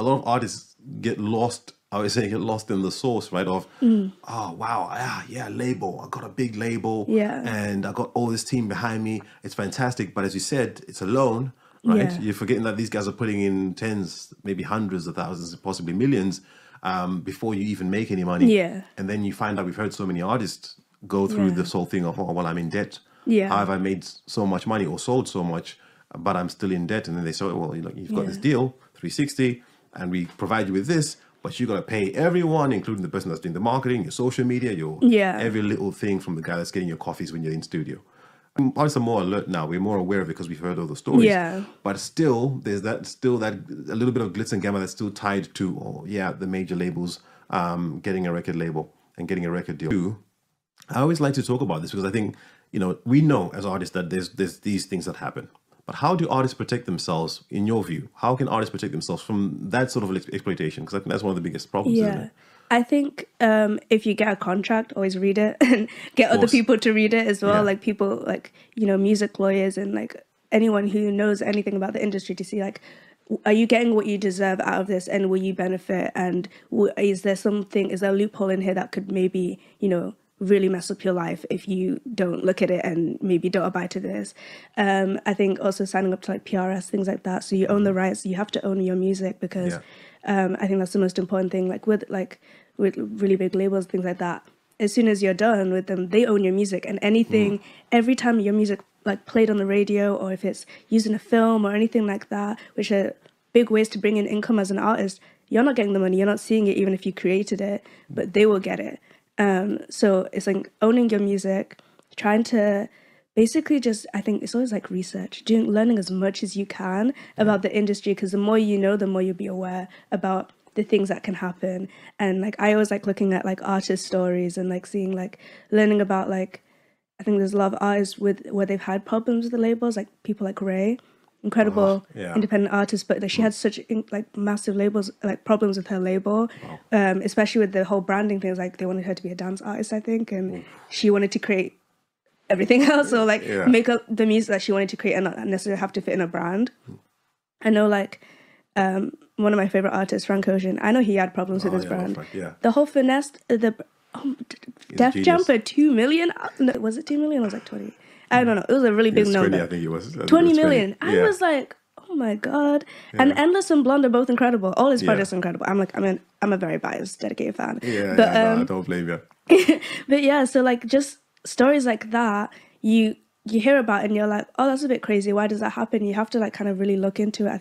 a lot of artists get lost. I would say get lost in the source, right? Of Mm. oh wow, yeah, yeah, label. I got a big label, Yeah. and I got all this team behind me. It's fantastic, but as you said, it's alone, right? Yeah. You're forgetting that these guys are putting in tens, maybe hundreds of thousands, possibly millions, um, before you even make any money. Yeah. and then you find out we've heard so many artists go through Yeah. this whole thing of oh well, I'm in debt. Yeah. How have I made so much money or sold so much, but I'm still in debt? And then they say, well, you know, you've got this deal, 360, and we provide you with this, but you got to pay everyone, including the person that's doing the marketing, your social media, your Yeah. every little thing from the guy that's getting your coffees when you're in studio. Artists are more alert now. We're more aware of it because we've heard all the stories. Yeah. But still, there's that still that a little bit of glitz and glamour that's still tied to, oh yeah, the major labels um, getting a record label and getting a record deal. I always like to talk about this because I think you know we know as artists that there's there's these things that happen. But how do artists protect themselves, in your view? How can artists protect themselves from that sort of exploitation? Because I think that's one of the biggest problems. Isn't Yeah. it? I think um, if you get a contract, always read it and get other people to read it as well. Yeah. Like people, like you know, music lawyers and like anyone who knows anything about the industry to see like, are you getting what you deserve out of this, and will you benefit? And w- is there something? Is there a loophole in here that could maybe you know really mess up your life if you don't look at it and maybe don't abide to this? Um, I think also signing up to like PRS things like that, so you own the rights. You have to own your music because Yeah. um, I think that's the most important thing. Like with like with really big labels, things like that. As soon as you're done with them, they own your music, and anything, every time your music like played on the radio, or if it's used in a film or anything like that, which are big ways to bring in income as an artist. You're not getting the money. You're not seeing it, even if you created it, but they will get it. Um, so it's like owning your music, trying to basically just I think it's always like research, doing learning as much as you can about the industry because the more you know, the more you'll be aware about the things that can happen. And like I always like looking at like artist stories and like seeing like learning about like I think there's a lot of artists with where they've had problems with the labels, like people like Raye, incredible yeah. independent artist, but like, she had such in, like massive labels like problems with her label, um, especially with the whole branding things. Like they wanted her to be a dance artist, I think, and she wanted to create everything else or like Yeah. make up the music that she wanted to create and not necessarily have to fit in a brand. I know like um, one of my favorite artists, Frank Ocean. I know he had problems with Oh, his yeah, brand. Frank, yeah. The whole finesse, the um, Def genius. For two million. No, was it two million? I was like twenty? I don't know. It was a really big was 20, number. I think it was. I it 20 was million. I Yeah. was like, oh my god. And Endless and Blonde are both incredible. All his Yeah. projects are incredible. I'm like, I'm an, I'm a very biased, dedicated fan. Yeah, but yeah, no, um, I don't blame you. but yeah, so like just stories like that, you you hear about and you're like, oh, that's a bit crazy. Why does that happen? You have to like kind of really look into it. I